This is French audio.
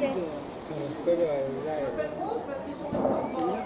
Ils s'appellent parce qu'ils sont restés en temps.